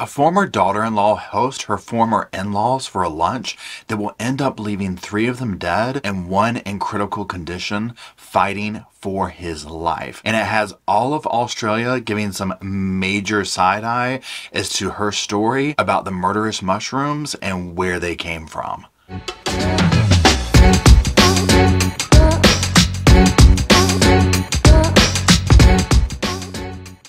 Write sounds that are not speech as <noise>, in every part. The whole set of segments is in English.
A former daughter-in-law hosts her former in-laws for a lunch that will end up leaving three of them dead and one in critical condition fighting for his life. And it has all of Australia giving some major side-eye as to her story about the murderous mushrooms and where they came from.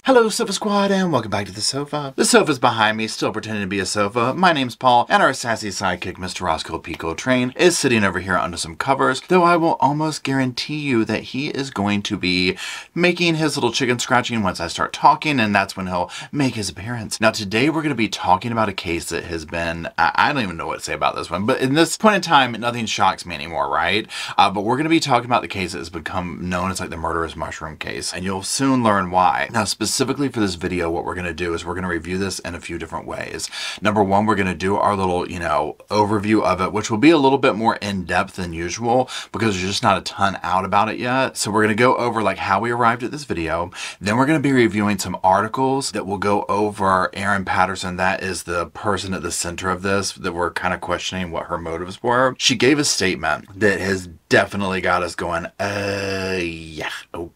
Hello Sofa Squad and welcome back to the sofa. The sofa's behind me, still pretending to be a sofa. My name's Paul and our sassy sidekick Mr. Roscoe Pico Train is sitting over here under some covers, though I will almost guarantee you that he is going to be making his little chicken scratching once I start talking and that's when he'll make his appearance. Now today we're going to be talking about a case that has been, I don't even know what to say about this one, but in this point in time nothing shocks me anymore, right? Uh, but we're going to be talking about the case that has become known as like the murderous mushroom case and you'll soon learn why. Now specifically specifically for this video, what we're going to do is we're going to review this in a few different ways. Number one, we're going to do our little, you know, overview of it, which will be a little bit more in-depth than usual because there's just not a ton out about it yet. So we're going to go over like how we arrived at this video. Then we're going to be reviewing some articles that will go over Erin Patterson. That is the person at the center of this that we're kind of questioning what her motives were. She gave a statement that has definitely got us going, uh, yeah, okay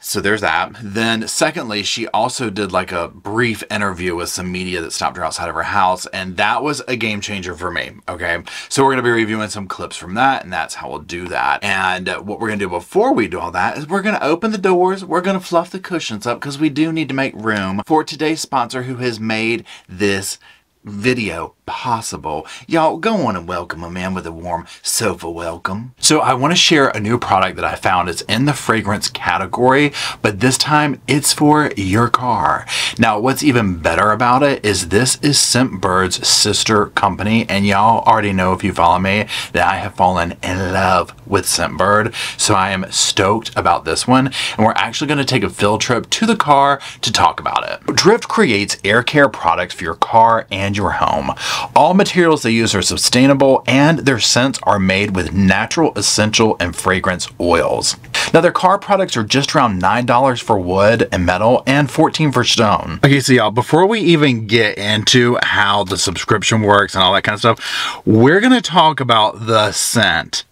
So there's that. Then secondly, she also did like a brief interview with some media that stopped her outside of her house. And that was a game changer for me. Okay. So we're going to be reviewing some clips from that. And that's how we'll do that. And what we're going to do before we do all that is we're going to open the doors. We're going to fluff the cushions up because we do need to make room for today's sponsor who has made this video possible. Y'all go on and welcome a man with a warm sofa welcome. So I want to share a new product that I found. It's in the fragrance category, but this time it's for your car. Now what's even better about it is this is Scentbird's sister company and y'all already know if you follow me that I have fallen in love with Scentbird. So I am stoked about this one and we're actually going to take a field trip to the car to talk about it. Drift creates air care products for your car and your home. All materials they use are sustainable and their scents are made with natural essential and fragrance oils. Now their car products are just around $9 for wood and metal and 14 for stone. Okay, so y'all, before we even get into how the subscription works and all that kind of stuff, we're going to talk about the scent.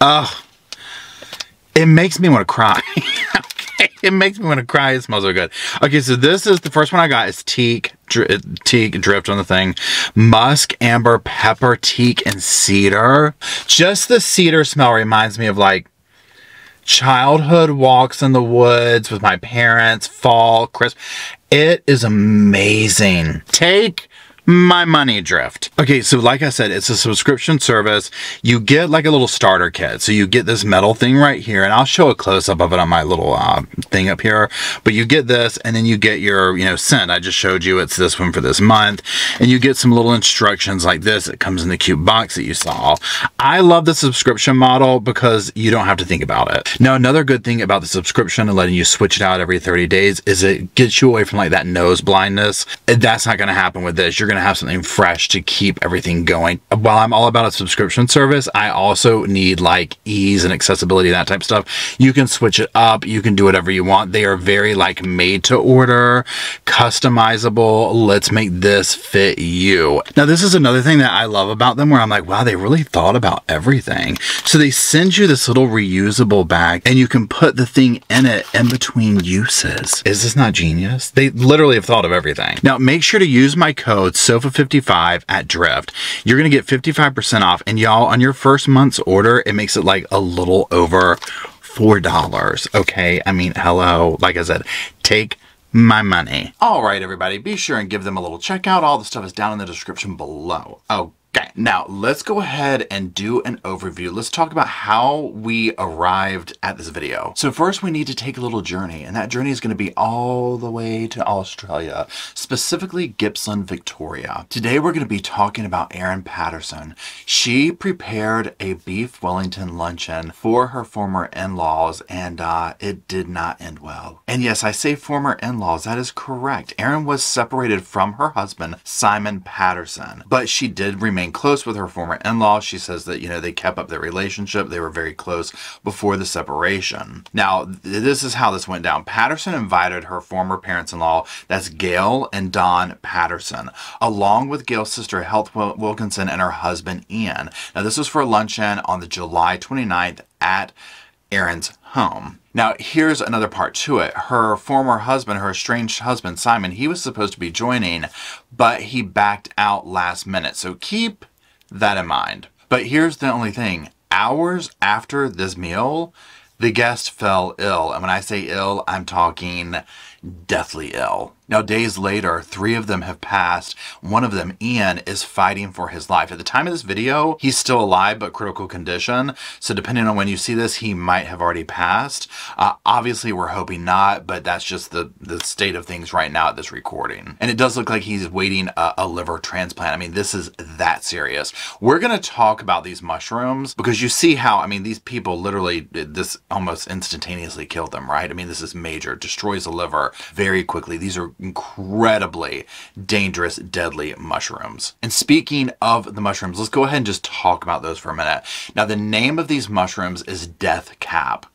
Ugh. It makes me want to cry. <laughs> <laughs> it makes me want to cry. It smells so good. Okay, so this is the first one I got is teak, dri uh, teak drift on the thing, musk, amber, pepper, teak, and cedar. Just the cedar smell reminds me of like childhood walks in the woods with my parents, fall, Christmas. It is amazing. Take my money drift. Okay, so like I said, it's a subscription service. You get like a little starter kit. So you get this metal thing right here, and I'll show a close up of it on my little uh, thing up here. But you get this, and then you get your, you know, scent. I just showed you it's this one for this month. And you get some little instructions like this. It comes in the cute box that you saw. I love the subscription model because you don't have to think about it. Now, another good thing about the subscription and letting you switch it out every 30 days is it gets you away from like that nose blindness. That's not going to happen with this. You're going to have something fresh to keep everything going. While I'm all about a subscription service, I also need like ease and accessibility, that type of stuff. You can switch it up. You can do whatever you want. They are very like made to order, customizable. Let's make this fit you. Now, this is another thing that I love about them where I'm like, wow, they really thought about everything. So they send you this little reusable bag and you can put the thing in it in between uses. Is this not genius? They literally have thought of everything. Now, make sure to use my code SOFA55 at Drift. You're going to get 55% off. And y'all, on your first month's order, it makes it like a little over $4. Okay. I mean, hello. Like I said, take my money. All right, everybody, be sure and give them a little checkout. All the stuff is down in the description below. Oh, Okay, now let's go ahead and do an overview. Let's talk about how we arrived at this video. So first we need to take a little journey and that journey is going to be all the way to Australia, specifically Gippsland, Victoria. Today we're going to be talking about Erin Patterson. She prepared a beef Wellington luncheon for her former in-laws and uh, it did not end well. And yes, I say former in-laws, that is correct. Erin was separated from her husband, Simon Patterson, but she did remain close with her former in law. She says that, you know, they kept up their relationship. They were very close before the separation. Now, this is how this went down. Patterson invited her former parents in law, that's Gail and Don Patterson, along with Gail's sister, Heather Wilkinson, and her husband, Ian. Now, this was for luncheon on the July 29th at Erin's home. Now, here's another part to it. Her former husband, her estranged husband, Simon, he was supposed to be joining, but he backed out last minute. So keep that in mind. But here's the only thing hours after this meal, the guest fell ill. And when I say ill, I'm talking deathly ill. Now, days later, three of them have passed. One of them, Ian, is fighting for his life. At the time of this video, he's still alive but critical condition. So, depending on when you see this, he might have already passed. Uh, obviously, we're hoping not, but that's just the, the state of things right now at this recording. And it does look like he's waiting a, a liver transplant. I mean, this is that serious. We're going to talk about these mushrooms because you see how, I mean, these people literally, this almost instantaneously killed them, right? I mean, this is major, destroys the liver very quickly. These are incredibly dangerous, deadly mushrooms. And speaking of the mushrooms, let's go ahead and just talk about those for a minute. Now, the name of these mushrooms is Death Cap.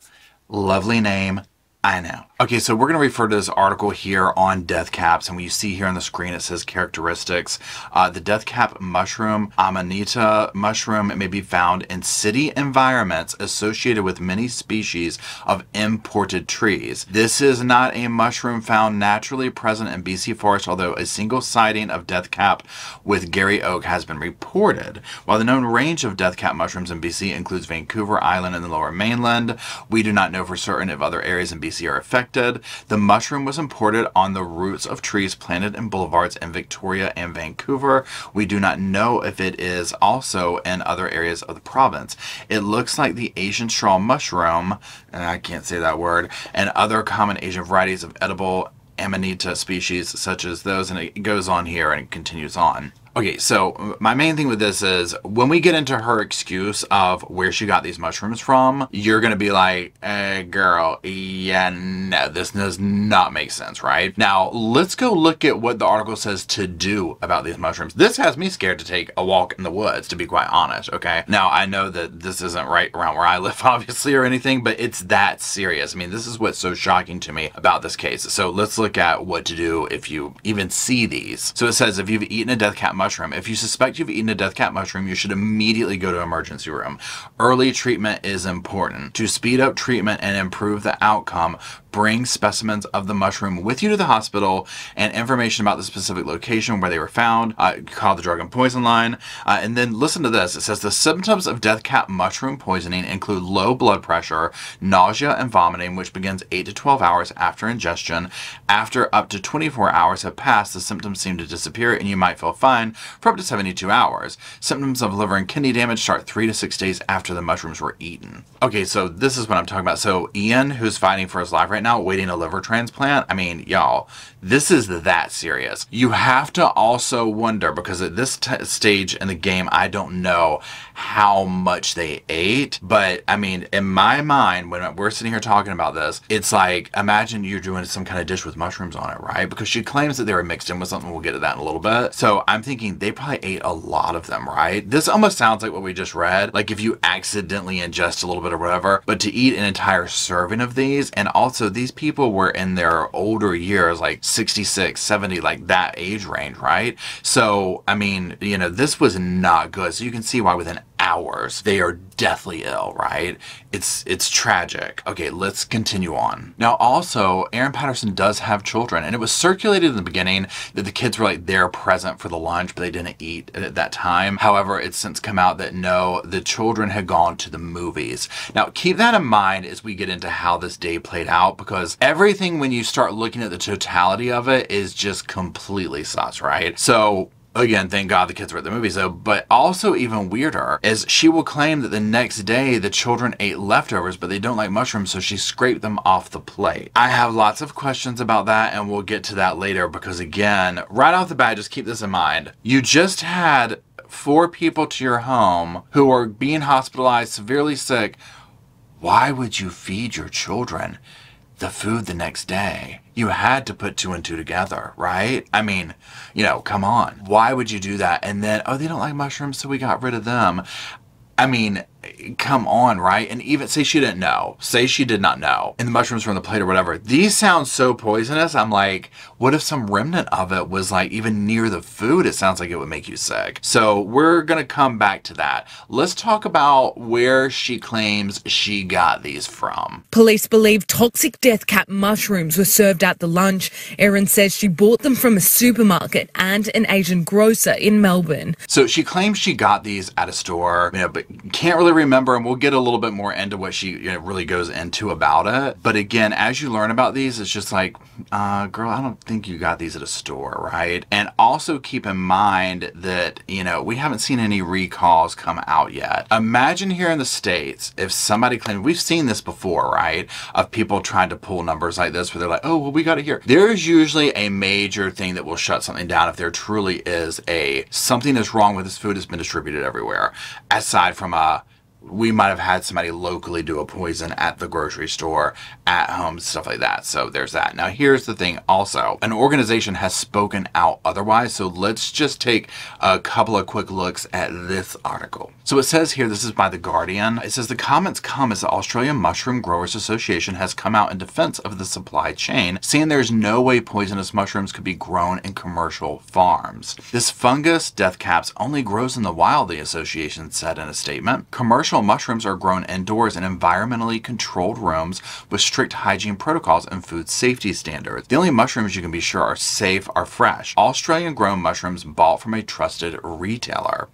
Lovely name, I know. Okay, so we're going to refer to this article here on death caps, and when you see here on the screen, it says characteristics. Uh, the death cap mushroom, Amanita mushroom, may be found in city environments associated with many species of imported trees. This is not a mushroom found naturally present in BC forest, although a single sighting of death cap with Garry Oak has been reported. While the known range of death cap mushrooms in BC includes Vancouver Island and the lower mainland, we do not know for certain if other areas in BC are affected. The mushroom was imported on the roots of trees planted in boulevards in Victoria and Vancouver. We do not know if it is also in other areas of the province. It looks like the Asian straw mushroom, and I can't say that word, and other common Asian varieties of edible Amanita species such as those, and it goes on here and it continues on. Okay, so my main thing with this is when we get into her excuse of where she got these mushrooms from, you're gonna be like, hey, girl, yeah, no, this does not make sense, right? Now, let's go look at what the article says to do about these mushrooms. This has me scared to take a walk in the woods, to be quite honest, okay? Now, I know that this isn't right around where I live, <laughs> obviously, or anything, but it's that serious. I mean, this is what's so shocking to me about this case. So let's look at what to do if you even see these. So it says if you've eaten a death cap mushroom. If you suspect you've eaten a death cap mushroom, you should immediately go to emergency room. Early treatment is important. To speed up treatment and improve the outcome, bring specimens of the mushroom with you to the hospital and information about the specific location where they were found. Uh, call the drug and poison line. Uh, and then listen to this. It says the symptoms of death cap mushroom poisoning include low blood pressure, nausea, and vomiting, which begins 8 to 12 hours after ingestion. After up to 24 hours have passed, the symptoms seem to disappear and you might feel fine for up to 72 hours. Symptoms of liver and kidney damage start 3 to 6 days after the mushrooms were eaten. Okay, so this is what I'm talking about. So Ian, who's fighting for his life right now waiting a liver transplant. I mean, y'all, this is that serious. You have to also wonder because at this stage in the game, I don't know how much they ate, but I mean, in my mind, when we're sitting here talking about this, it's like imagine you're doing some kind of dish with mushrooms on it, right? Because she claims that they were mixed in with something. We'll get to that in a little bit. So I'm thinking they probably ate a lot of them, right? This almost sounds like what we just read. Like if you accidentally ingest a little bit or whatever, but to eat an entire serving of these, and also these people were in their older years, like 66, 70, like that age range, right? So, I mean, you know, this was not good. So you can see why within hours they are deathly ill, right? It's it's tragic. Okay, let's continue on. Now also, Erin Patterson does have children, and it was circulated in the beginning that the kids were like there present for the lunch, but they didn't eat at that time. However, it's since come out that no, the children had gone to the movies. Now keep that in mind as we get into how this day played out, because everything when you start looking at the totality of it is just completely sus, right? So Again, thank God the kids were at the movies though, but also even weirder is she will claim that the next day the children ate leftovers, but they don't like mushrooms, so she scraped them off the plate. I have lots of questions about that, and we'll get to that later because, again, right off the bat, just keep this in mind. You just had four people to your home who are being hospitalized, severely sick. Why would you feed your children the food the next day? You had to put two and two together, right? I mean, you know, come on. Why would you do that? And then, oh, they don't like mushrooms, so we got rid of them. I mean, come on, right? And even say she didn't know, say she did not know, and the mushrooms were on the plate or whatever. These sound so poisonous. I'm like, what if some remnant of it was like even near the food? It sounds like it would make you sick. So we're gonna come back to that. Let's talk about where she claims she got these from. Police believe toxic death cap mushrooms were served at the lunch. Erin says she bought them from a supermarket and an Asian grocer in Melbourne. So she claims she got these at a store, you know, but can't really remember, and we'll get a little bit more into what she you know, really goes into about it. But again, as you learn about these, it's just like, uh, girl, I don't think you got these at a store, right? And also keep in mind that, you know, we haven't seen any recalls come out yet. Imagine here in the States, if somebody claimed, we've seen this before, right? Of people trying to pull numbers like this where they're like, oh, well, we got it here. There's usually a major thing that will shut something down if there truly is a something that's wrong with this food has been distributed everywhere, aside from a we might have had somebody locally do a poison at the grocery store, at home, stuff like that. So there's that. Now, here's the thing also an organization has spoken out otherwise. So let's just take a couple of quick looks at this article. So it says here, this is by The Guardian. It says the comments come as the Australian Mushroom Growers Association has come out in defense of the supply chain, saying there's no way poisonous mushrooms could be grown in commercial farms. This fungus, death caps, only grows in the wild, the association said in a statement. Commercial Commercial mushrooms are grown indoors in environmentally controlled rooms with strict hygiene protocols and food safety standards. The only mushrooms you can be sure are safe are fresh. Australian grown mushrooms bought from a trusted retailer.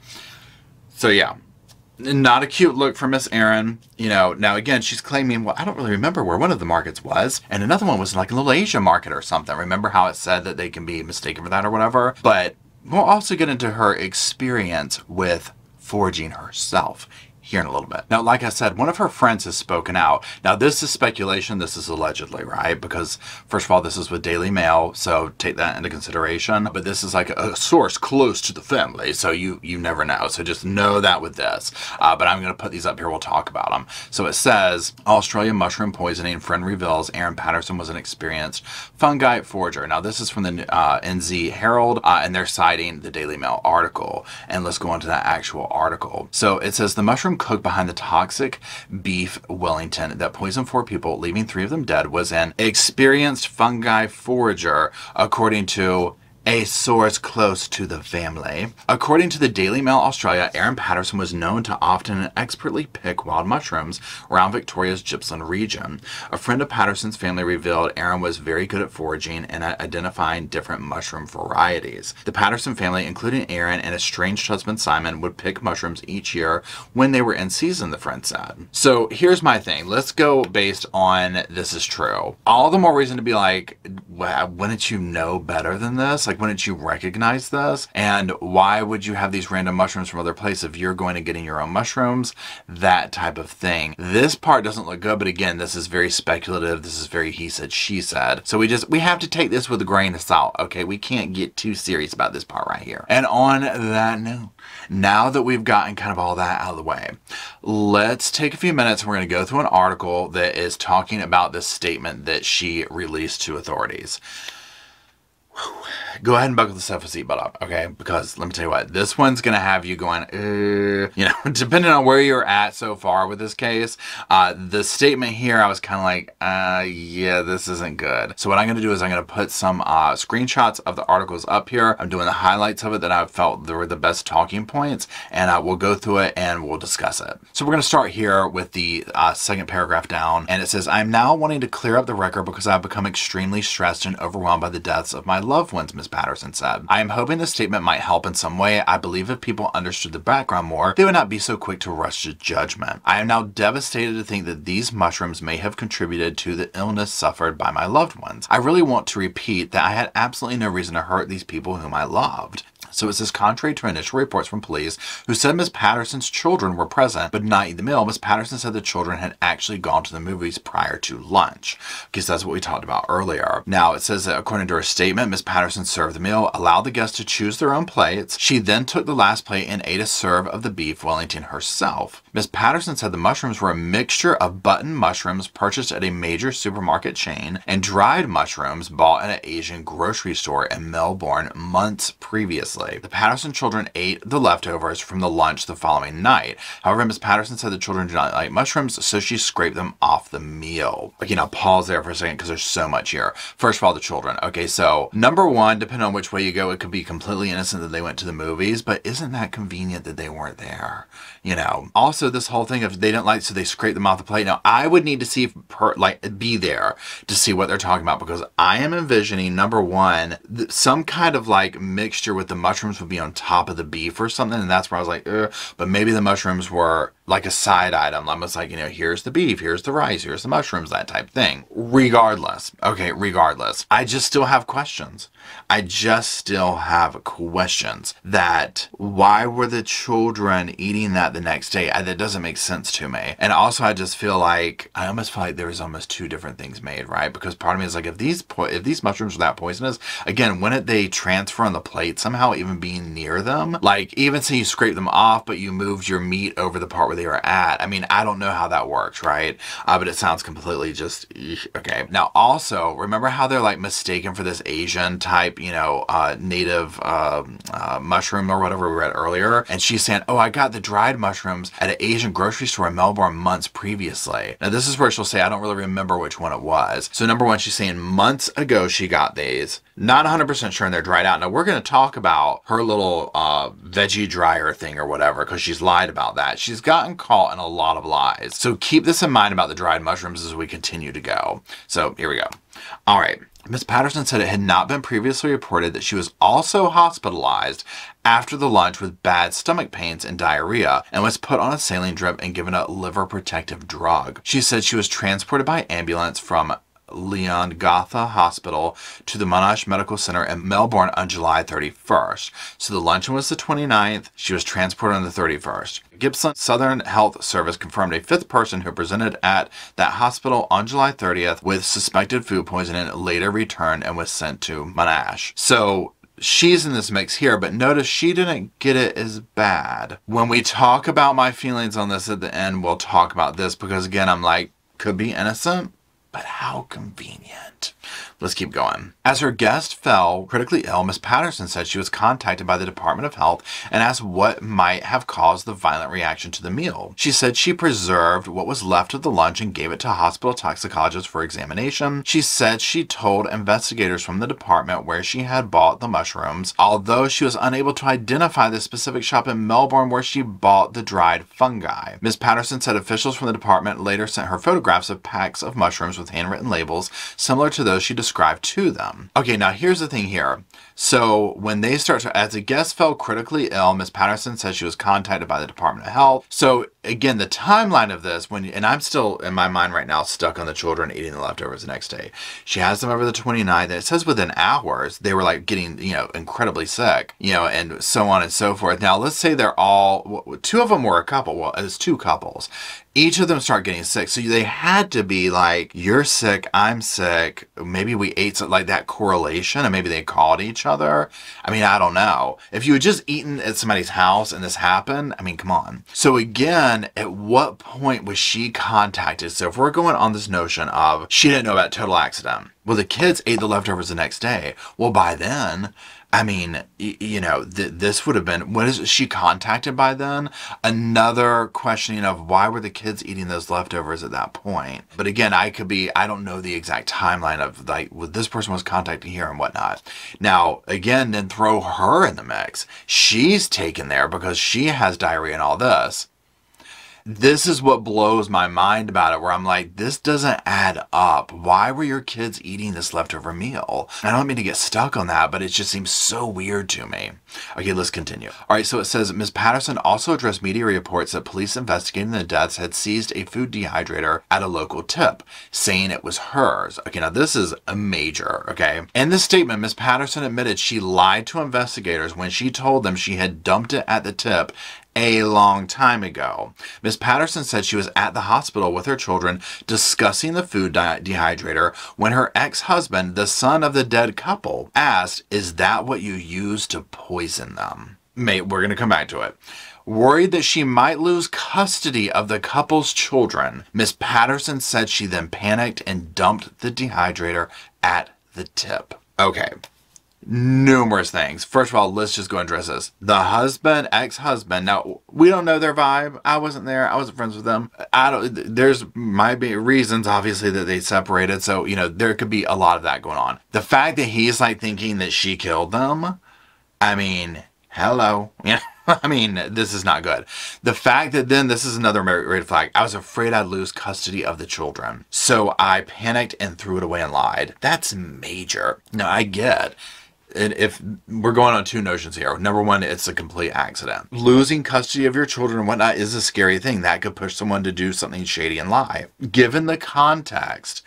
So yeah, not a cute look for Miss Erin. You know, now again, she's claiming, well, I don't really remember where one of the markets was. And another one was like a little Asia market or something. Remember how it said that they can be mistaken for that or whatever? But we'll also get into her experience with foraging herself here in a little bit. Now, like I said, one of her friends has spoken out. Now, this is speculation. This is allegedly, right? Because, first of all, this is with Daily Mail, so take that into consideration. But this is like a source close to the family, so you, you never know. So just know that with this. Uh, but I'm going to put these up here. We'll talk about them. So it says, Australia mushroom poisoning. Friend reveals Erin Patterson was an experienced fungi forger. Now, this is from the uh, NZ Herald, uh, and they're citing the Daily Mail article. And let's go on to that actual article. So it says, the mushroom cook behind the toxic beef Wellington. That poisoned four people, leaving three of them dead, was an experienced fungi forager, according to a source close to the family. According to the Daily Mail Australia, Erin Patterson was known to often and expertly pick wild mushrooms around Victoria's Gippsland region. A friend of Patterson's family revealed Erin was very good at foraging and at identifying different mushroom varieties. The Patterson family, including Erin and estranged husband Simon, would pick mushrooms each year when they were in season, the friend said. So here's my thing. Let's go based on this is true. All the more reason to be like, wouldn't you know better than this? Like, wouldn't you recognize this? And why would you have these random mushrooms from other places if you're going and getting your own mushrooms? That type of thing. This part doesn't look good, but again, this is very speculative. This is very he said, she said. So we just, we have to take this with a grain of salt, okay? We can't get too serious about this part right here. And on that note, now that we've gotten kind of all that out of the way, let's take a few minutes we're going to go through an article that is talking about this statement that she released to authorities. Go ahead and buckle the self seatbelt up, okay? Because let me tell you what, this one's gonna have you going, uh, you know, <laughs> depending on where you're at so far with this case. Uh, the statement here, I was kind of like, uh, yeah, this isn't good. So what I'm gonna do is I'm gonna put some uh, screenshots of the articles up here. I'm doing the highlights of it that I felt were the best talking points, and uh, we'll go through it and we'll discuss it. So we're gonna start here with the uh, second paragraph down, and it says, I'm now wanting to clear up the record because I've become extremely stressed and overwhelmed by the deaths of my loved ones, Ms. Patterson said. I am hoping this statement might help in some way. I believe if people understood the background more, they would not be so quick to rush to judgment. I am now devastated to think that these mushrooms may have contributed to the illness suffered by my loved ones. I really want to repeat that I had absolutely no reason to hurt these people whom I loved. So it says, contrary to initial reports from police who said Miss Patterson's children were present but not eat the meal, Miss Patterson said the children had actually gone to the movies prior to lunch, because that's what we talked about earlier. Now it says that according to her statement, Miss Patterson served the meal, allowed the guests to choose their own plates. She then took the last plate and ate a serve of the beef Wellington herself. Miss Patterson said the mushrooms were a mixture of button mushrooms purchased at a major supermarket chain and dried mushrooms bought at an Asian grocery store in Melbourne months previously. The Patterson children ate the leftovers from the lunch the following night. However, Miss Patterson said the children do not like mushrooms, so she scraped them off the meal. Okay, now pause there for a second because there's so much here. First of all, the children. Okay, so number one, depending on which way you go, it could be completely innocent that they went to the movies, but isn't that convenient that they weren't there? You know. Also, this whole thing of they didn't like, so they scraped them off the plate. Now, I would need to see if per, like be there to see what they're talking about because I am envisioning number one, some kind of like mixture with the mushrooms would be on top of the beef or something, and that's where I was like, Ugh. but maybe the mushrooms were like a side item. I Almost like, you know, here's the beef, here's the rice, here's the mushrooms, that type thing. Regardless, okay, regardless, I just still have questions. I just still have questions that why were the children eating that the next day? I, that doesn't make sense to me. And also, I just feel like I almost feel like there's almost two different things made, right? Because part of me is like, if these if these mushrooms were that poisonous, again, wouldn't they transfer on the plate somehow, even being near them? Like, even say you scrape them off, but you moved your meat over the part where they were at. I mean, I don't know how that works, right? Uh, but it sounds completely just okay. Now, also remember how they're like mistaken for this Asian type, you know, uh, native uh, uh, mushroom or whatever we read earlier, and she's saying, "Oh, I got the dried mushrooms at an Asian grocery store in Melbourne months previously." Now, this is where she'll say, "I don't really remember which one it was." So, number one, she's saying months ago she got these. Not 100% sure, and they're dried out. Now, we're going to talk about her little uh, veggie dryer thing or whatever because she's lied about that. She's gotten caught in a lot of lies. So, keep this in mind about the dried mushrooms as we continue to go. So, here we go. All right. Miss Patterson said it had not been previously reported that she was also hospitalized after the lunch with bad stomach pains and diarrhea and was put on a saline drip and given a liver protective drug. She said she was transported by ambulance from Leongatha Hospital to the Monash Medical Center in Melbourne on July 31st. So the luncheon was the 29th. She was transported on the 31st. Gippsland Southern Health Service confirmed a fifth person who presented at that hospital on July 30th with suspected food poisoning later returned and was sent to Monash. So she's in this mix here, but notice she didn't get it as bad. When we talk about my feelings on this at the end, we'll talk about this because again, I'm like, could be innocent, but how convenient. Let's keep going. As her guest fell critically ill, Miss Patterson said she was contacted by the Department of Health and asked what might have caused the violent reaction to the meal. She said she preserved what was left of the lunch and gave it to hospital toxicologists for examination. She said she told investigators from the department where she had bought the mushrooms, although she was unable to identify the specific shop in Melbourne where she bought the dried fungi. Miss Patterson said officials from the department later sent her photographs of packs of mushrooms with handwritten labels similar to those she described to them. Okay, now here's the thing here. So when they start to, as the guest fell critically ill, Miss Patterson says she was contacted by the Department of Health. So again, the timeline of this, when and I'm still in my mind right now stuck on the children eating the leftovers the next day. She has them over the 29th, and it says within hours they were like getting you know incredibly sick, you know, and so on and so forth. Now let's say they're all two of them were a couple. Well, it's two couples. Each of them start getting sick, so they had to be like, "You're sick, I'm sick." Maybe we ate like that correlation, and maybe they called each other. I mean, I don't know. If you had just eaten at somebody's house and this happened, I mean, come on. So again, at what point was she contacted? So if we're going on this notion of she didn't know about total accident, well, the kids ate the leftovers the next day. Well, by then, I mean, you know, th- this would have been, when is she contacted by then? Another questioning of why were the kids eating those leftovers at that point? But again, I could be, I don't know the exact timeline of like, what this person was contacting here and whatnot. Now, again, then throw her in the mix. She's taken there because she has diarrhea and all this. This is what blows my mind about it, where I'm like, this doesn't add up. Why were your kids eating this leftover meal? I don't mean to get stuck on that, but it just seems so weird to me. Okay, let's continue. All right, so it says Ms. Patterson also addressed media reports that police investigating the deaths had seized a food dehydrator at a local tip, saying it was hers. Okay, now this is a major, okay? In this statement, Ms. Patterson admitted she lied to investigators when she told them she had dumped it at the tip a long time ago. Miss Patterson said she was at the hospital with her children discussing the food de- dehydrator when her ex husband, the son of the dead couple, asked, Is that what you used to poison them? Mate, we're going to come back to it. Worried that she might lose custody of the couple's children, Miss Patterson said she then panicked and dumped the dehydrator at the tip. Okay, numerous things. First of all, let's just go and address this. The husband, ex-husband. Now we don't know their vibe. I wasn't there. I wasn't friends with them. I don't. There's might be reasons, obviously, that they separated. So you know there could be a lot of that going on. The fact that he's like thinking that she killed them. I mean, hello. <laughs> Yeah. I mean, this is not good. The fact that then this is another red flag. I was afraid I'd lose custody of the children. So I panicked and threw it away and lied. That's major. Now I get and if we're going on two notions here, number one, it's a complete accident. Losing custody of your children and whatnot is a scary thing. That could push someone to do something shady and lie. Given the context,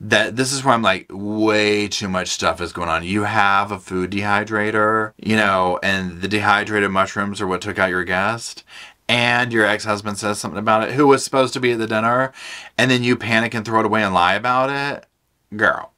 that this is where I'm like, way too much stuff is going on. You have a food dehydrator, you know, and the dehydrated mushrooms are what took out your guest. And your ex husband says something about it, who was supposed to be at the dinner, and then you panic and throw it away and lie about it. Girl,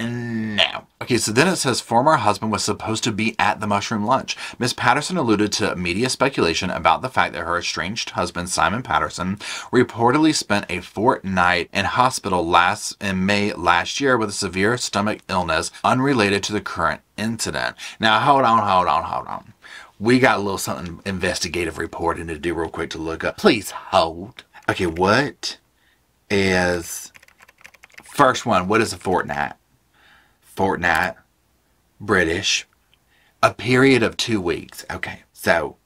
no. Okay, so then it says former husband was supposed to be at the mushroom lunch. Miss Patterson alluded to media speculation about the fact that her estranged husband, Simon Patterson, reportedly spent a fortnight in hospital last in May last year with a severe stomach illness unrelated to the current incident. Now, hold on, hold on, hold on. We got a little something investigative reporting to do real quick to look up. Please hold. Okay, what is first one? What is a fortnight? Fortnight, British, a period of two weeks. Okay, so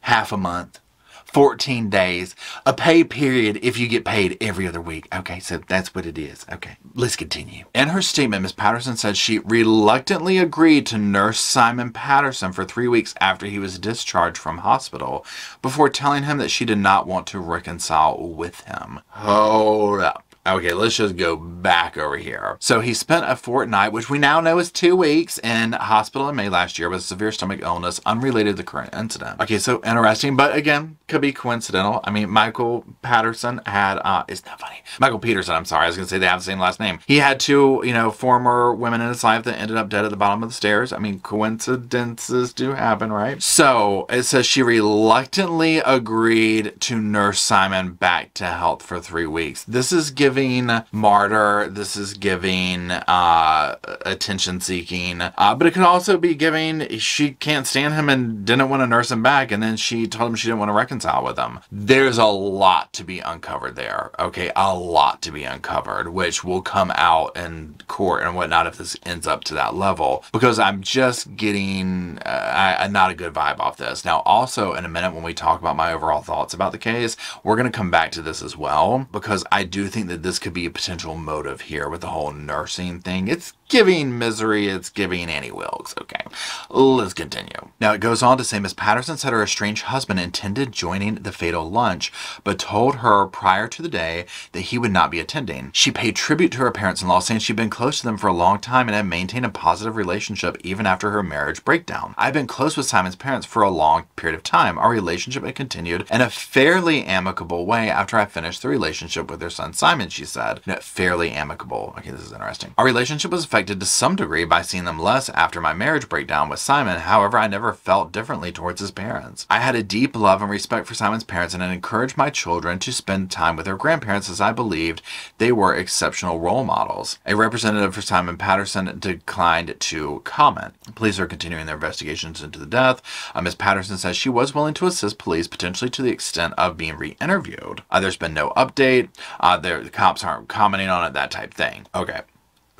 half a month, 14 days, a pay period if you get paid every other week. Okay, so that's what it is. Okay, let's continue. In her statement, Ms. Patterson said she reluctantly agreed to nurse Simon Patterson for three weeks after he was discharged from hospital before telling him that she did not want to reconcile with him. Hold up. Okay, let's just go back over here. So he spent a fortnight, which we now know is two weeks, in hospital in May last year with a severe stomach illness unrelated to the current incident. Okay, so interesting, but again, could be coincidental. I mean, Michael Patterson had, uh, isn't that funny? Michael Peterson, I'm sorry, I was gonna say they have the same last name. He had two, you know, former women in his life that ended up dead at the bottom of the stairs. I mean, coincidences do happen, right? So it says she reluctantly agreed to nurse Simon back to health for three weeks. This is giving giving martyr. This is giving uh, attention seeking. Uh, but it could also be giving she can't stand him and didn't want to nurse him back, and then she told him she didn't want to reconcile with him. There's a lot to be uncovered there. Okay, a lot to be uncovered, which will come out in court and whatnot if this ends up to that level. Because I'm just getting uh, not a good vibe off this. Now, also in a minute when we talk about my overall thoughts about the case, we're going to come back to this as well because I do think that this could be a potential motive here with the whole nursing thing. It's giving misery, it's giving Annie Wilkes. Okay, let's continue. Now it goes on to say Miss Patterson said her estranged husband intended joining the fatal lunch, but told her prior to the day that he would not be attending. She paid tribute to her parents in law, saying she'd been close to them for a long time and had maintained a positive relationship even after her marriage breakdown. I've been close with Simon's parents for a long period of time. Our relationship had continued in a fairly amicable way after I finished the relationship with their son Simon, she said. fairly amicable. Okay, this is interesting. Our relationship was affected to some degree by seeing them less after my marriage breakdown with Simon. However, I never felt differently towards his parents. I had a deep love and respect for Simon's parents and encouraged my children to spend time with their grandparents as I believed they were exceptional role models. A representative for Simon Patterson declined to comment. Police are continuing their investigations into the death. Uh, Ms. Patterson says she was willing to assist police potentially to the extent of being re-interviewed. Uh, there's been no update. Uh, the cops aren't commenting on it, that type thing. Okay.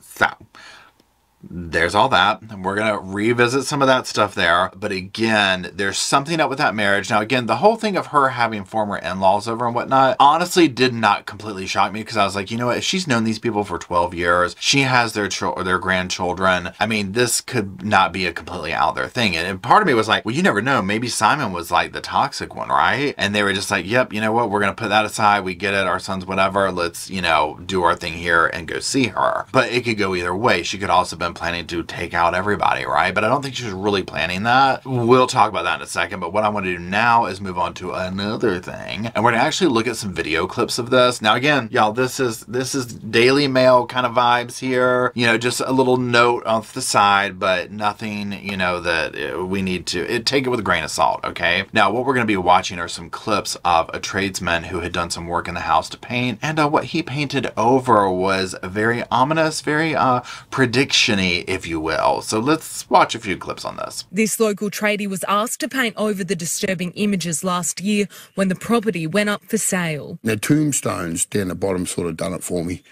So, there's all that. And we're going to revisit some of that stuff there. But again, there's something up with that marriage. Now, again, the whole thing of her having former in laws over and whatnot honestly did not completely shock me because I was like, you know what? If she's known these people for 12 years, she has their, or their grandchildren. I mean, this could not be a completely out there thing. And part of me was like, well, you never know. Maybe Simon was like the toxic one, right? And they were just like, yep, you know what? We're going to put that aside. We get it. Our son's whatever. Let's, you know, do our thing here and go see her. But it could go either way. She could also have been planning to take out everybody, right? But I don't think she was really planning that. We'll talk about that in a second. But what I want to do now is move on to another thing. And we're going to actually look at some video clips of this. Now, again, y'all, this is, this is Daily Mail kind of vibes here. You know, just a little note off the side, but nothing, you know, that uh, we need to it, take it with a grain of salt, okay? Now, what we're going to be watching are some clips of a tradesman who had done some work in the house to paint. And uh, what he painted over was very ominous, very uh, prediction-y, if you will. So let's watch a few clips on this. This local tradie was asked to paint over the disturbing images last year when the property went up for sale. The tombstones down the bottom sort of done it for me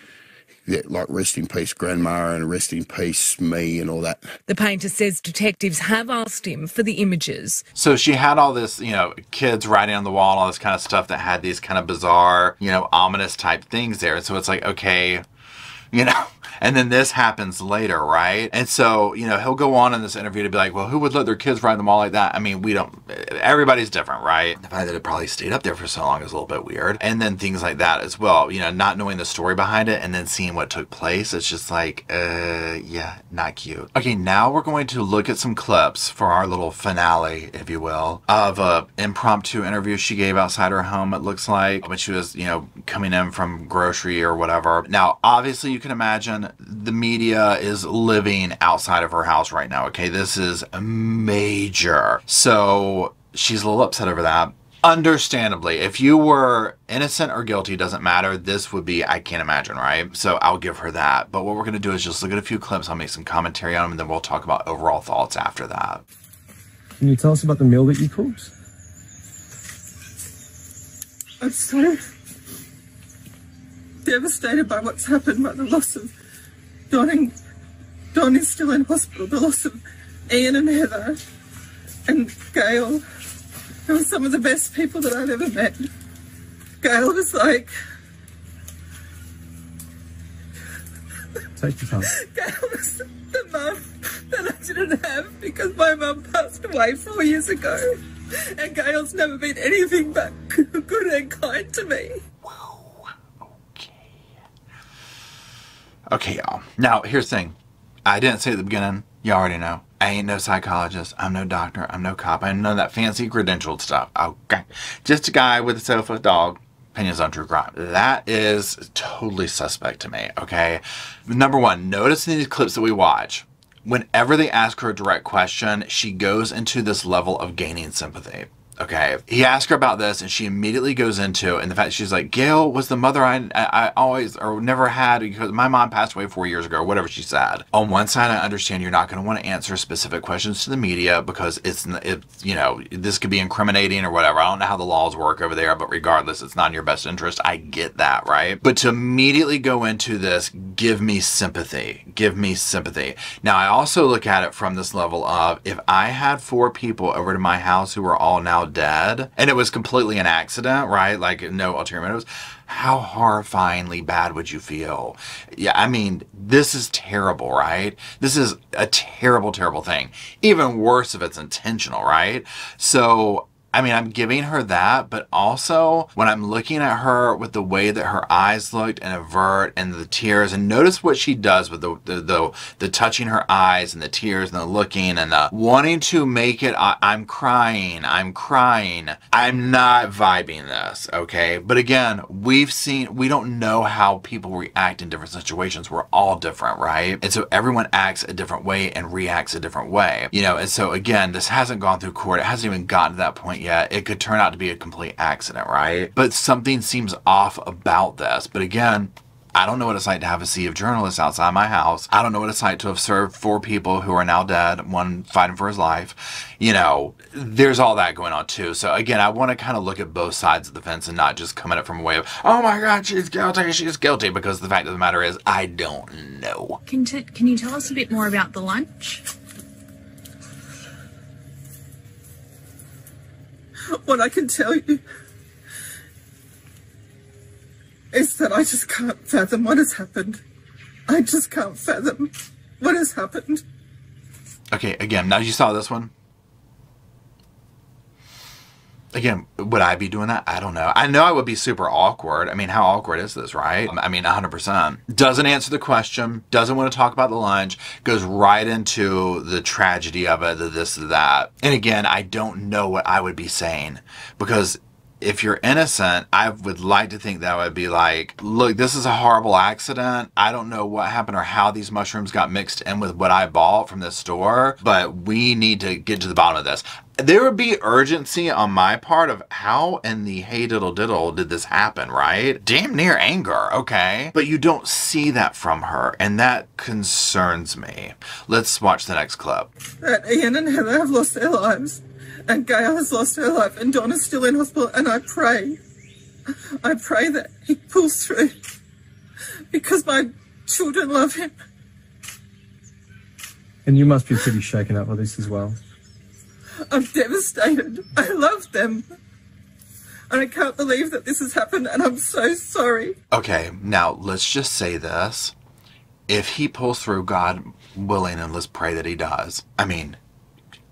yeah, like rest in peace grandma and rest in peace me and all that. The painter says detectives have asked him for the images. So she had all this, you know, kids writing on the wall all this kind of stuff that had these kind of bizarre, you know, ominous type things there. So it's like, okay, you know, and then this happens later, right? And so, you know, he'll go on in this interview to be like, well, who would let their kids ride the mall like that? I mean, we don't, everybody's different, right? The fact that it probably stayed up there for so long is a little bit weird. And then things like that as well, you know, not knowing the story behind it and then seeing what took place. It's just like, uh, yeah, not cute. Okay, now we're going to look at some clips for our little finale, if you will, of a impromptu interview she gave outside her home, it looks like, when she was, you know, coming in from grocery or whatever. Now, obviously, you can imagine the media is living outside of her house right now. Okay, this is major. So she's a little upset over that. Understandably, if you were innocent or guilty, doesn't matter. This would be, I can't imagine, right? So I'll give her that. But what we're going to do is just look at a few clips. I'll make some commentary on them, and then we'll talk about overall thoughts after that. Can you tell us about the meal that you cooked? I'm so devastated by what's happened, by the loss of Don. Don is still in hospital. The loss of Ian and Heather and Gail. They were some of the best people that I've ever met. Gail was like. Take your time. Gail was the mum that I didn't have because my mum passed away four years ago. And Gail's never been anything but <laughs> good and kind to me. Okay, y'all. Now, here's the thing. I didn't say at the beginning. Y'all already know. I ain't no psychologist. I'm no doctor. I'm no cop. I'm none of that fancy credentialed stuff. Okay. Just a guy with a sofa, dog, opinions on true crime. That is totally suspect to me, okay? Number one, notice in these clips that we watch, whenever they ask her a direct question, she goes into this level of gaining sympathy. Okay. He asked her about this and she immediately goes into, and the fact she's like, Gail was the mother I, I always or never had because my mom passed away four years ago, or whatever she said. On one side, I understand you're not going to want to answer specific questions to the media because it's, it's, you know, this could be incriminating or whatever. I don't know how the laws work over there, but regardless, it's not in your best interest. I get that, right? But to immediately go into this, give me sympathy, give me sympathy. Now, I also look at it from this level of if I had four people over to my house who were all now dead and it was completely an accident, right? Like no ulterior motives. How horrifyingly bad would you feel? Yeah, I mean, this is terrible, right? This is a terrible, terrible thing. Even worse if it's intentional, right? So I mean, I'm giving her that, but also when I'm looking at her with the way that her eyes looked and avert and the tears, and notice what she does with the the, the, the touching her eyes and the tears and the looking and the wanting to make it. I, I'm crying. I'm crying. I'm not vibing this, okay? But again, we've seen, we don't know how people react in different situations. We're all different, right? And so everyone acts a different way and reacts a different way, you know? And so again, this hasn't gone through court. It hasn't even gotten to that point yet, it could turn out to be a complete accident, right? But something seems off about this. But again, I don't know what it's like to have a sea of journalists outside my house. I don't know what it's like to have served four people who are now dead, one fighting for his life. You know, there's all that going on too. So again, I want to kind of look at both sides of the fence and not just come at it from a way of, oh my God, she's guilty, she's guilty, because the fact of the matter is, I don't know. Can, can you tell us a bit more about the lunch? What I can tell you is that I just can't fathom what has happened. I just can't fathom what has happened. Okay, again, now you saw this one. Again, would I be doing that? I don't know. I know I would be super awkward. I mean, how awkward is this, right? I mean, 100%. Doesn't answer the question, doesn't want to talk about the lunch, goes right into the tragedy of it, the this, that. And again, I don't know what I would be saying because if you're innocent, I would like to think that would be like, look, this is a horrible accident. I don't know what happened or how these mushrooms got mixed in with what I bought from this store, but we need to get to the bottom of this. There would be urgency on my part of how in the hey diddle diddle did this happen, right? Damn near anger, okay? But you don't see that from her, and that concerns me. Let's watch the next clip. That Ian and Heather have lost their lives, and Gail has lost her life, and Donna's still in hospital, and I pray, I pray that he pulls through because my children love him. And you must be pretty shaken up by this as well. I'm devastated. I love them. And I can't believe that this has happened, and I'm so sorry. Okay, now let's just say this. If he pulls through, God willing, and let's pray that he does. I mean,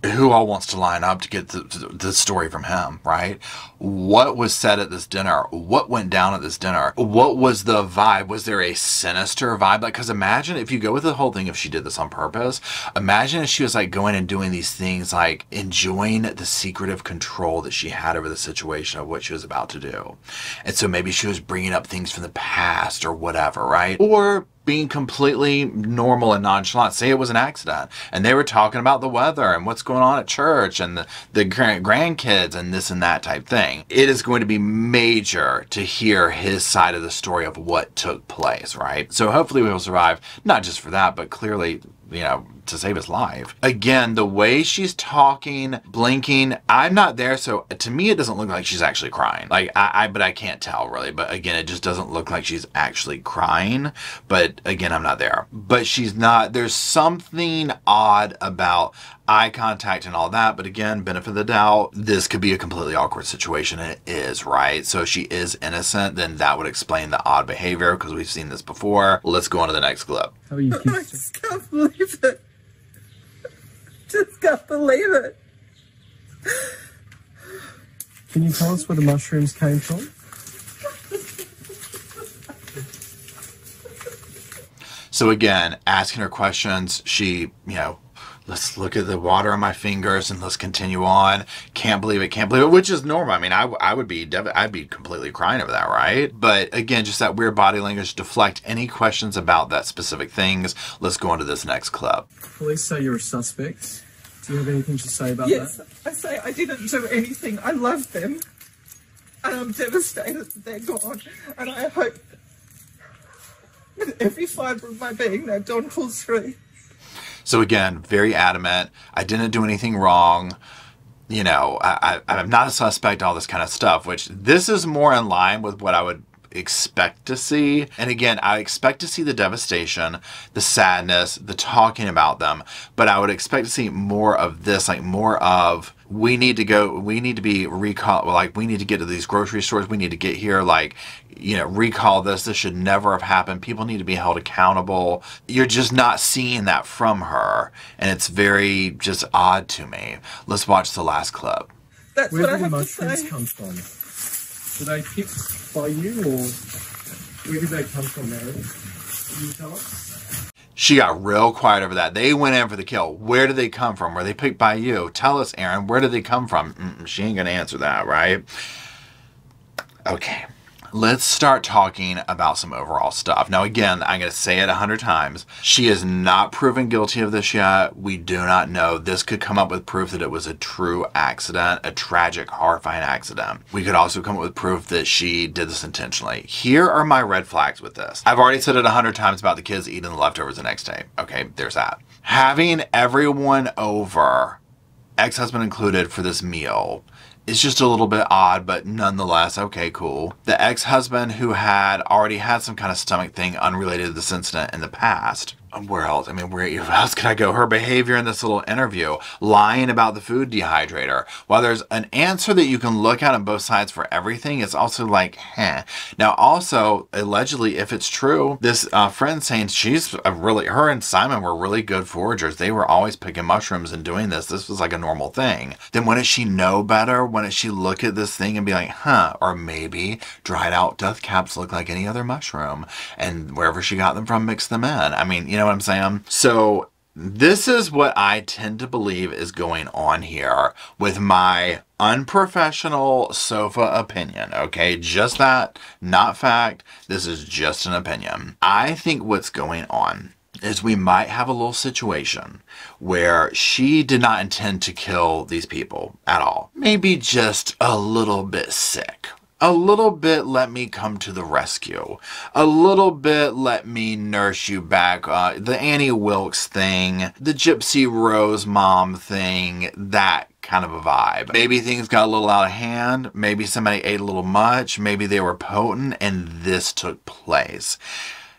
who all wants to line up to get the, the story from him, right? What was said at this dinner? What went down at this dinner? What was the vibe? Was there a sinister vibe? Like, because imagine if you go with the whole thing, if she did this on purpose, imagine if she was like going and doing these things, like enjoying the secretive control that she had over the situation of what she was about to do. And so maybe she was bringing up things from the past or whatever, right? Or being completely normal and nonchalant. Say it was an accident and they were talking about the weather and what's going on at church and the, the grandkids and this and that type thing. It is going to be major to hear his side of the story of what took place, right? So hopefully we will survive, not just for that, but clearly you know, to save his life. Again, the way she's talking, blinking, I'm not there, so to me it doesn't look like she's actually crying. Like I, I but I can't tell really. But again, it just doesn't look like she's actually crying. But again, I'm not there. But she's not. There's something odd about eye contact and all that. But again, benefit of the doubt, this could be a completely awkward situation. It is, right? So if she is innocent, then that would explain the odd behavior because we've seen this before. Let's go on to the next clip. How are you <laughs> I just can't believe it. Just can't believe it. Can you tell us where the mushrooms came from? So again, asking her questions, she, you know, let's look at the water on my fingers and let's continue on. Can't believe it, can't believe it, which is normal. I mean, I, I would be, dev- I'd be completely crying over that, right? But again, just that weird body language, deflect any questions about that specific things. Let's go on to this next clip. Police say you're a suspect. Do you have anything to say about Yes, that? I say I didn't do anything. I love them. And I'm devastated that they're gone. And I hope with every fibre of my being that Don pulls through. So again, very adamant. I didn't do anything wrong. You know, I, I, I'm not a suspect, all this kind of stuff, which this is more in line with what I would expect to see. And again, I expect to see the devastation, the sadness, the talking about them, but I would expect to see more of this, like more of we need to go, we need to be recall, like we need to get to these grocery stores, we need to get here, like, you know, recall this. This should never have happened. People need to be held accountable. You're just not seeing that from her. And it's very just odd to me. Let's watch the last clip. That's Where what I did the have to mushrooms say. come from? Were they picked by you or where did they come from, Mary? Can you tell us? She got real quiet over that. They went in for the kill. Where did they come from? Were they picked by you? Tell us, Erin. Where did they come from? Mm-mm, she ain't gonna answer that, right? Okay. Let's start talking about some overall stuff. Now, again, I'm going to say it a hundred times. She is not proven guilty of this yet. We do not know. This could come up with proof that it was a true accident, a tragic, horrifying accident. We could also come up with proof that she did this intentionally. Here are my red flags with this. I've already said it a hundred times about the kids eating the leftovers the next day. Okay, there's that. Having everyone over, ex husband included, for this meal it's just a little bit odd, but nonetheless, okay, cool. The ex husband who had already had some kind of stomach thing unrelated to this incident in the past where else? I mean, <laughs> where else can I go? Her behavior in this little interview, lying about the food dehydrator. While there's an answer that you can look at on both sides for everything, it's also like, huh. Now, also, allegedly, if it's true, this uh, friend saying she's really, her and Simon were really good foragers. They were always picking mushrooms and doing this. This was like a normal thing. Then does she know better? When does she look at this thing and be like, huh? Or maybe dried out death caps look like any other mushroom, and wherever she got them from, mix them in. I mean, you know know what I'm saying? So this is what I tend to believe is going on here with my unprofessional sofa opinion. Okay, just that, not fact. This is just an opinion. I think what's going on is we might have a little situation where she did not intend to kill these people at all. Maybe just a little bit sick a little bit let me come to the rescue. A little bit let me nurse you back. Uh, the Annie Wilkes thing, the Gypsy Rose mom thing, that kind of a vibe. Maybe things got a little out of hand. Maybe somebody ate a little much. Maybe they were potent and this took place.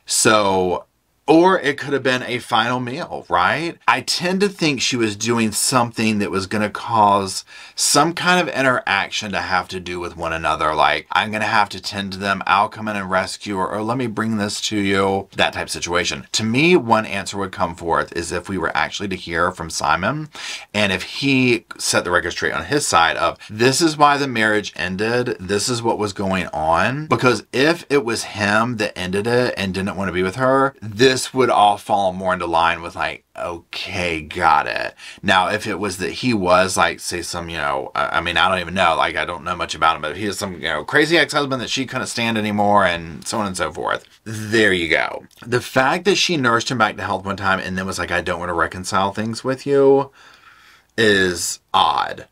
So or it could have been a final meal, right? I tend to think she was doing something that was going to cause some kind of interaction to have to do with one another. Like, I'm going to have to tend to them. I'll come in and rescue or, or let me bring this to you. That type of situation. To me, one answer would come forth is if we were actually to hear from Simon and if he set the record straight on his side of this is why the marriage ended. This is what was going on. Because if it was him that ended it and didn't want to be with her, this this would all fall more into line with like, okay, got it. Now, if it was that he was like, say, some, you know, I mean, I don't even know, like, I don't know much about him, but if he is some, you know, crazy ex husband that she couldn't stand anymore and so on and so forth, there you go. The fact that she nursed him back to health one time and then was like, I don't want to reconcile things with you is odd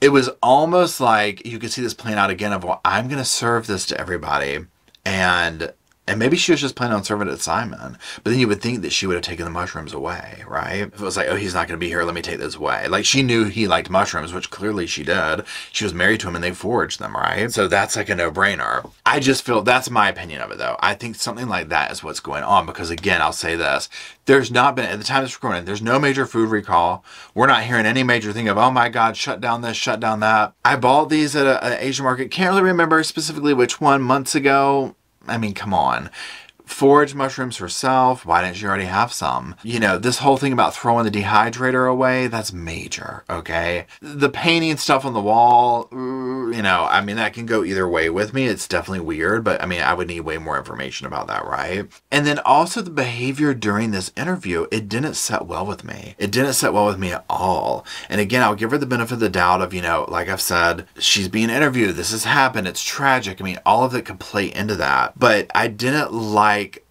it was almost like you could see this playing out again of well i'm going to serve this to everybody and and maybe she was just planning on serving it to Simon. But then you would think that she would have taken the mushrooms away, right? If it was like, oh, he's not going to be here, let me take this away. Like she knew he liked mushrooms, which clearly she did. She was married to him and they foraged them, right? So that's like a no brainer. I just feel that's my opinion of it though. I think something like that is what's going on because again, I'll say this. There's not been, at the time of this recording, there's no major food recall. We're not hearing any major thing of, oh my God, shut down this, shut down that. I bought these at an Asian market. Can't really remember specifically which one months ago I mean, come on forage mushrooms herself. Why didn't she already have some? You know, this whole thing about throwing the dehydrator away, that's major, okay? The painting stuff on the wall, mm, you know, I mean, that can go either way with me. It's definitely weird, but I mean, I would need way more information about that, right? And then also the behavior during this interview, it didn't set well with me. It didn't set well with me at all. And again, I'll give her the benefit of the doubt of, you know, like I've said, she's being interviewed. This has happened. It's tragic. I mean, all of it could play into that. But I didn't like like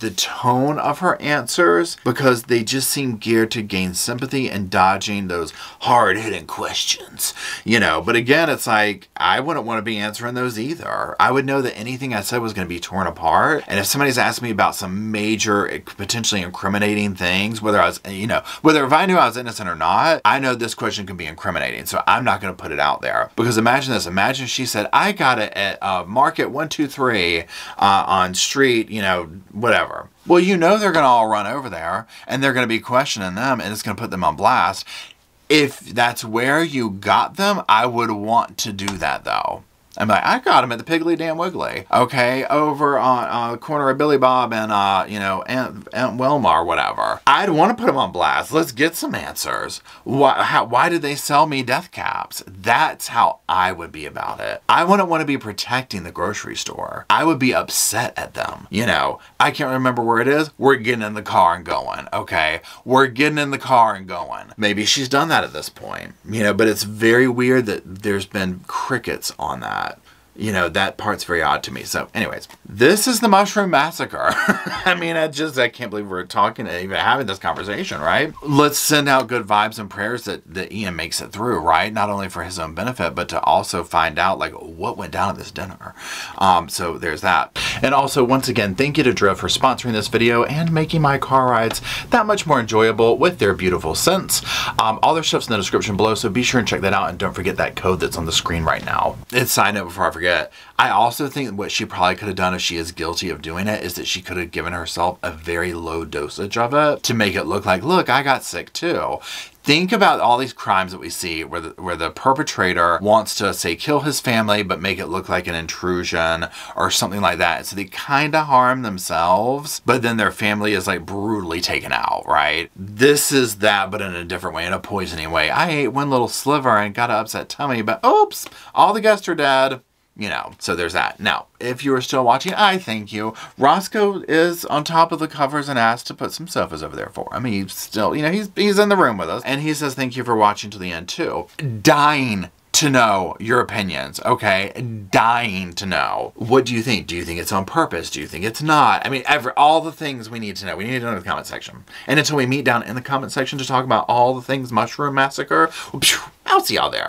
the tone of her answers because they just seem geared to gain sympathy and dodging those hard hitting questions, you know. But again, it's like I wouldn't want to be answering those either. I would know that anything I said was going to be torn apart. And if somebody's asked me about some major, eh, potentially incriminating things, whether I was, you know, whether if I knew I was innocent or not, I know this question can be incriminating. So I'm not going to put it out there because imagine this. Imagine she said, I got it at uh, Market 123 uh, on street, you know. Well, you know they're going to all run over there and they're going to be questioning them and it's going to put them on blast. If that's where you got them, I would want to do that though. I'm like, I got him at the Piggly Damn Wiggly. Okay, over on uh, the corner of Billy Bob and, uh, you know, Aunt, Aunt Wilma or whatever. I'd want to put him on blast. Let's get some answers. Why, how, why did they sell me death caps? That's how I would be about it. I wouldn't want to be protecting the grocery store. I would be upset at them. You know, I can't remember where it is. We're getting in the car and going. Okay, we're getting in the car and going. Maybe she's done that at this point. You know, but it's very weird that there's been crickets on that. You know, that part's very odd to me. So, anyways, this is the Mushroom Massacre. <laughs> I mean, I just, I can't believe we're talking and even having this conversation, right? Let's send out good vibes and prayers that, that Ian makes it through, right? Not only for his own benefit, but to also find out, like, what went down at this dinner. Um, so there's that. And also, once again, thank you to Drift for sponsoring this video and making my car rides that much more enjoyable with their beautiful scents. Um, all their stuff's in the description below, so be sure and check that out and don't forget that code that's on the screen right now. It's side up I forget forget. I also think what she probably could have done if she is guilty of doing it is that she could have given herself a very low dosage of it to make it look like, look, I got sick too. Think about all these crimes that we see where the, where the perpetrator wants to say kill his family but make it look like an intrusion or something like that. So they kind of harm themselves, but then their family is like brutally taken out, right? This is that, but in a different way, in a poisoning way. I ate one little sliver and got an upset tummy, but oops, all the guests are dead you know, so there's that. Now, if you are still watching, I thank you. Roscoe is on top of the covers and asked to put some sofas over there for him. He's still, you know, he's he's in the room with us. And he says thank you for watching to the end too. Dying to know your opinions, okay? Dying to know. What do you think? Do you think it's on purpose? Do you think it's not? I mean, every, all the things we need to know. We need to know in the comment section. And until we meet down in the comment section to talk about all the things Mushroom Massacre, I'll see y'all there.